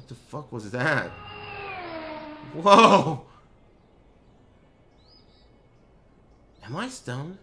What the fuck was that? Whoa! Am I stoned?